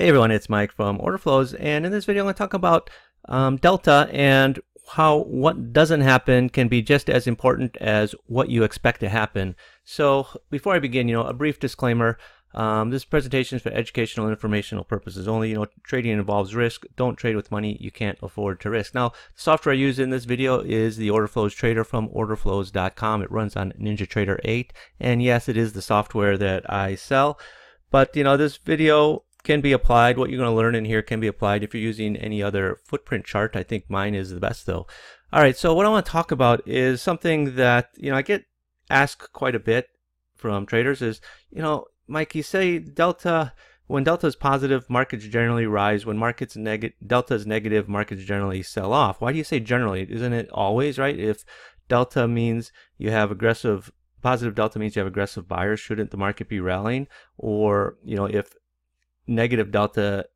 Hey everyone, it's Mike from Order Flows, and in this video I'm going to talk about um, delta and how what doesn't happen can be just as important as what you expect to happen. So before I begin, you know, a brief disclaimer. Um, this presentation is for educational and informational purposes only. You know, trading involves risk. Don't trade with money you can't afford to risk. Now, the software I use in this video is the Order Flows Trader from orderflows.com. It runs on NinjaTrader 8, and yes, it is the software that I sell. But you know, this video can be applied. What you're going to learn in here can be applied if you're using any other footprint chart. I think mine is the best though. All right, so what I want to talk about is something that, you know, I get asked quite a bit from traders is, you know, Mike, you say delta, when delta is positive, markets generally rise. When markets negative, delta is negative, markets generally sell off. Why do you say generally? Isn't it always, right? If delta means you have aggressive positive delta means you have aggressive buyers shouldn't the market be rallying or you know if negative delta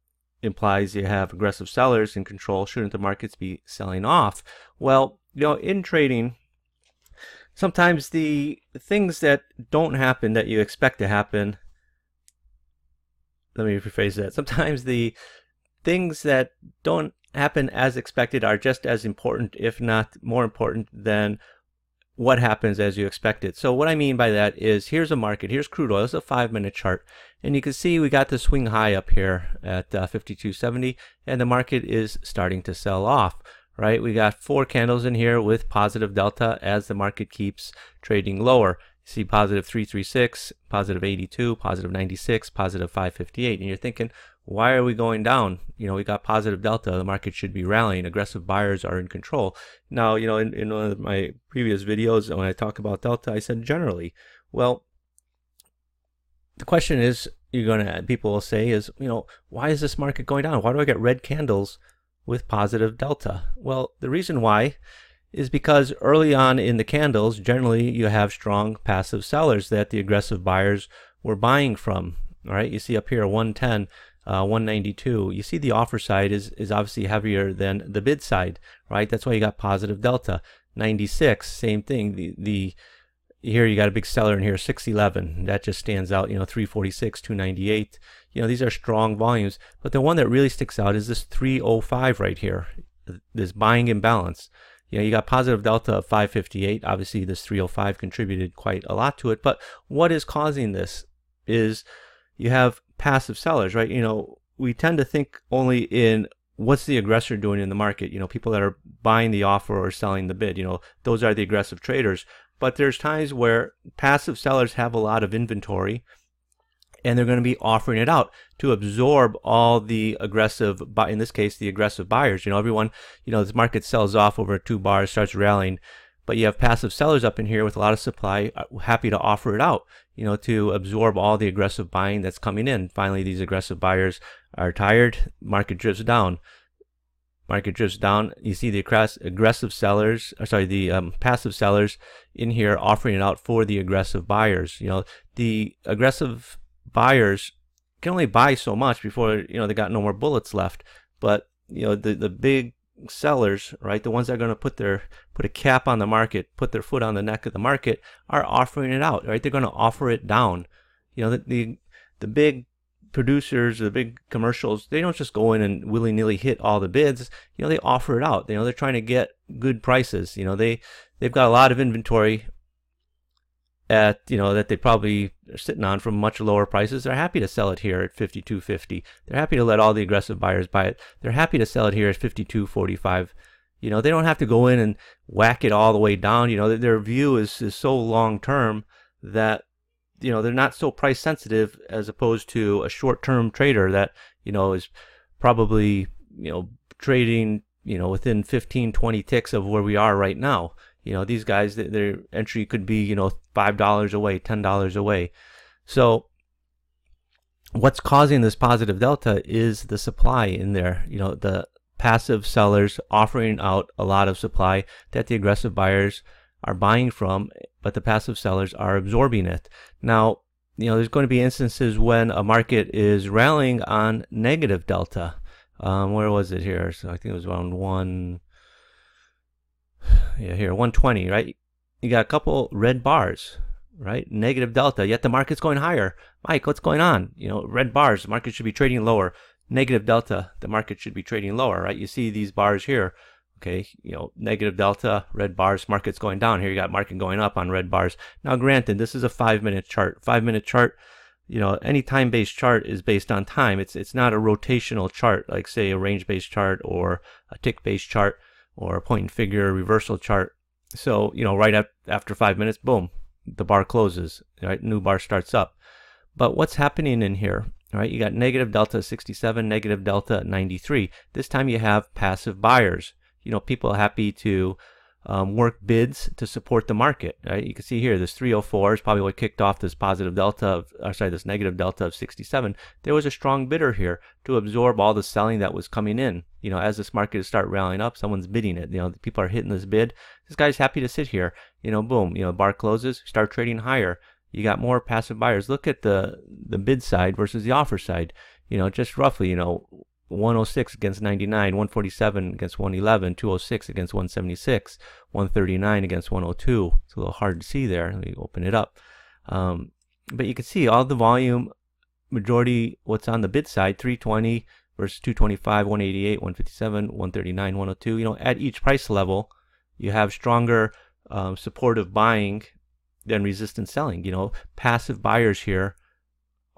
implies you have aggressive sellers in control. Shouldn't the markets be selling off? Well, you know, in trading, sometimes the things that don't happen that you expect to happen, let me rephrase that. Sometimes the things that don't happen as expected are just as important, if not more important, than what happens as you expect it. So what I mean by that is here's a market, here's crude oil, it's a five minute chart. And you can see we got the swing high up here at uh, 52.70 and the market is starting to sell off, right? We got four candles in here with positive delta as the market keeps trading lower. See positive 336, positive 82, positive 96, positive 558. And you're thinking, why are we going down? You know, we got positive delta. The market should be rallying. Aggressive buyers are in control. Now, you know, in, in one of my previous videos, when I talk about delta, I said generally. Well, the question is, you're going to, people will say is, you know, why is this market going down? Why do I get red candles with positive delta? Well, the reason why is because early on in the candles, generally you have strong passive sellers that the aggressive buyers were buying from. All right, you see up here 110 uh, 192. You see the offer side is, is obviously heavier than the bid side, right? That's why you got positive delta. 96, same thing. The, the here you got a big seller in here, 611. That just stands out, you know, 346, 298. You know, these are strong volumes. But the one that really sticks out is this 305 right here, this buying imbalance. You know, you got positive delta of 558. Obviously, this 305 contributed quite a lot to it. But what is causing this is you have passive sellers, right? You know, we tend to think only in what's the aggressor doing in the market? You know, people that are buying the offer or selling the bid, you know, those are the aggressive traders. But there's times where passive sellers have a lot of inventory and they're going to be offering it out to absorb all the aggressive, in this case, the aggressive buyers. You know, everyone, you know, this market sells off over two bars, starts rallying but you have passive sellers up in here with a lot of supply uh, happy to offer it out you know to absorb all the aggressive buying that's coming in. Finally these aggressive buyers are tired. Market drifts down. Market drifts down. You see the aggressive sellers or sorry the um, passive sellers in here offering it out for the aggressive buyers. You know the aggressive buyers can only buy so much before you know they got no more bullets left but you know the the big sellers, right, the ones that are going to put their put a cap on the market, put their foot on the neck of the market, are offering it out, right? They're going to offer it down. You know, the the, the big producers, the big commercials, they don't just go in and willy nilly hit all the bids. You know, they offer it out. You know, they're trying to get good prices. You know, they they've got a lot of inventory at you know that they probably are sitting on from much lower prices. They're happy to sell it here at 52.50. They're happy to let all the aggressive buyers buy it. They're happy to sell it here at 52.45. You know, they don't have to go in and whack it all the way down. You know, their view is, is so long term that you know they're not so price sensitive as opposed to a short term trader that you know is probably you know trading you know within 15 20 ticks of where we are right now you know, these guys, their entry could be, you know, $5 away, $10 away. So what's causing this positive delta is the supply in there. You know, the passive sellers offering out a lot of supply that the aggressive buyers are buying from, but the passive sellers are absorbing it. Now, you know, there's going to be instances when a market is rallying on negative delta. Um, where was it here? So I think it was around one yeah, here 120, right? You got a couple red bars, right? Negative delta, yet the market's going higher. Mike, what's going on? You know, red bars, the market should be trading lower. Negative delta, the market should be trading lower, right? You see these bars here. Okay, you know, negative delta, red bars, market's going down. Here you got market going up on red bars. Now, granted, this is a five minute chart. Five minute chart, you know, any time based chart is based on time. It's it's not a rotational chart like say a range based chart or a tick based chart or a point and figure reversal chart. So, you know, right up after five minutes, boom, the bar closes, right? New bar starts up. But what's happening in here? Right, you got negative delta 67, negative delta 93. This time you have passive buyers. You know, people happy to um, work bids to support the market. Right? You can see here, this 304 is probably what kicked off this positive delta of, or sorry, this negative delta of 67. There was a strong bidder here to absorb all the selling that was coming in. You know, as this market start rallying up, someone's bidding it. You know, people are hitting this bid. This guy's happy to sit here. You know, boom. You know, bar closes, start trading higher. You got more passive buyers. Look at the the bid side versus the offer side. You know, just roughly. You know, 106 against 99, 147 against 111, 206 against 176, 139 against 102. It's a little hard to see there. Let me open it up. Um, but you can see all the volume, majority what's on the bid side, 320 versus 225, 188, 157, 139, 102. You know, at each price level, you have stronger um, supportive buying than resistant selling. You know, passive buyers here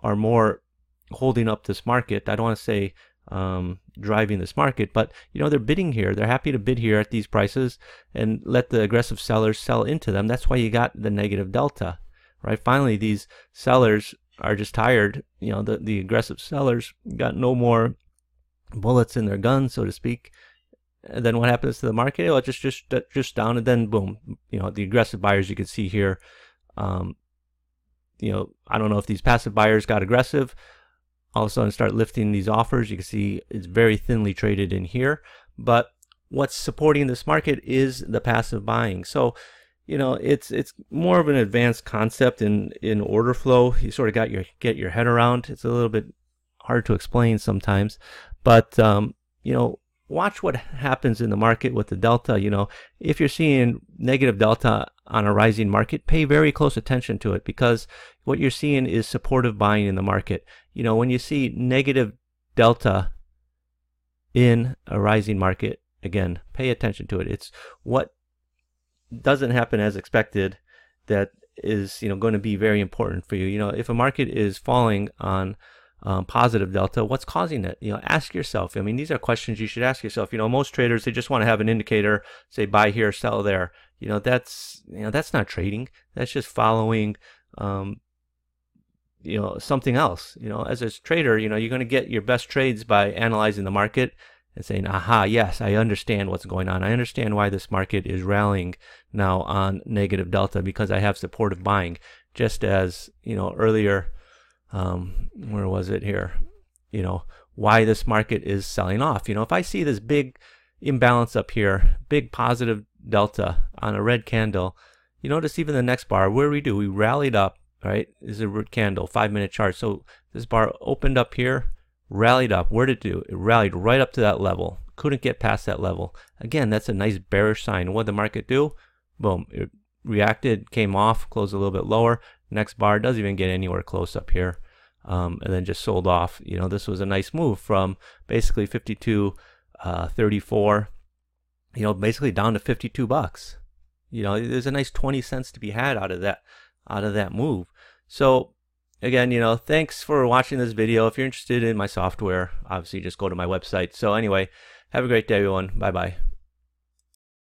are more holding up this market. I don't want to say um, driving this market. But you know they're bidding here. They're happy to bid here at these prices and let the aggressive sellers sell into them. That's why you got the negative delta, right? Finally, these sellers are just tired. You know the the aggressive sellers got no more bullets in their gun, so to speak. And then what happens to the market? Well, just just just down, and then boom. You know the aggressive buyers you can see here. Um, you know I don't know if these passive buyers got aggressive all of a sudden start lifting these offers. You can see it's very thinly traded in here. But what's supporting this market is the passive buying. So, you know, it's it's more of an advanced concept in in order flow. You sort of got your get your head around. It's a little bit hard to explain sometimes, but um, you know, watch what happens in the market with the delta. You know, if you're seeing negative delta on a rising market, pay very close attention to it because what you're seeing is supportive buying in the market. You know, when you see negative delta in a rising market, again, pay attention to it. It's what doesn't happen as expected that is, you know, going to be very important for you. You know, if a market is falling on um, positive delta, what's causing it? You know, ask yourself. I mean, these are questions you should ask yourself. You know, most traders they just want to have an indicator, say buy here, sell there. You know, that's you know that's not trading. That's just following, um, you know, something else. You know, as a trader, you know, you're going to get your best trades by analyzing the market and saying, aha, yes, I understand what's going on. I understand why this market is rallying now on negative delta because I have supportive buying. Just as you know earlier um, where was it here? You know, why this market is selling off. You know, if I see this big imbalance up here, big positive delta on a red candle, you notice even the next bar, where we do, we rallied up, right? This is a red candle, five minute chart. So this bar opened up here, rallied up. Where did it do? It rallied right up to that level. Couldn't get past that level. Again, that's a nice bearish sign. What did the market do? Boom. It reacted, came off, closed a little bit lower. Next bar doesn't even get anywhere close up here um, and then just sold off. You know, this was a nice move from basically 52, uh, 34, you know, basically down to 52 bucks. You know, there's a nice 20 cents to be had out of that, out of that move. So again, you know, thanks for watching this video. If you're interested in my software, obviously just go to my website. So anyway, have a great day, everyone. Bye bye.